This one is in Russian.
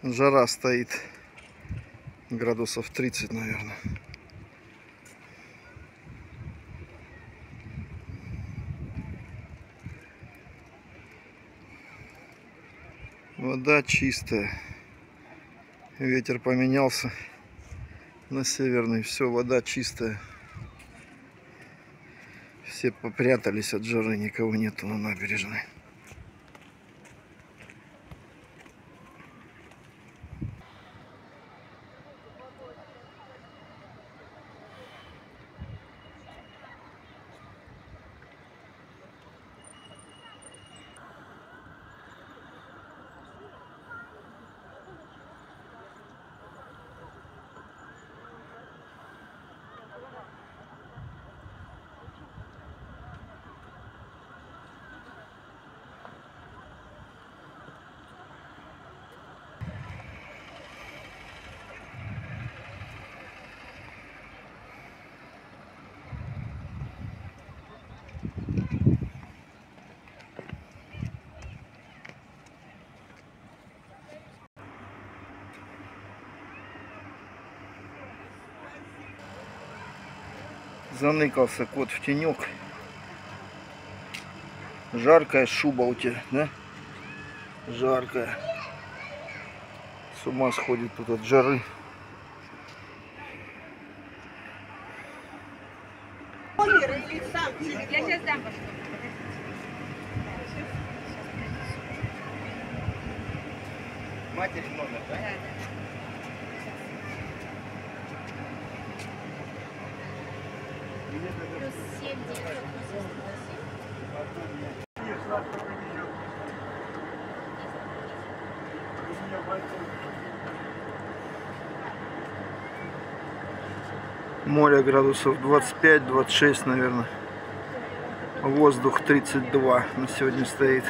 Жара стоит. Градусов 30, наверное. Вода чистая. Ветер поменялся на северный. Все, вода чистая. Все попрятались от жары, никого нету на набережной. Заныкался кот в тенек. Жаркая шуба у тебя, да? Жаркая. С ума сходит тут от жары. Я сейчас дам пошла. Матери номер, да? Плюс семь девятьсот Море градусов 25-26, наверное. Воздух 32 на сегодня стоит.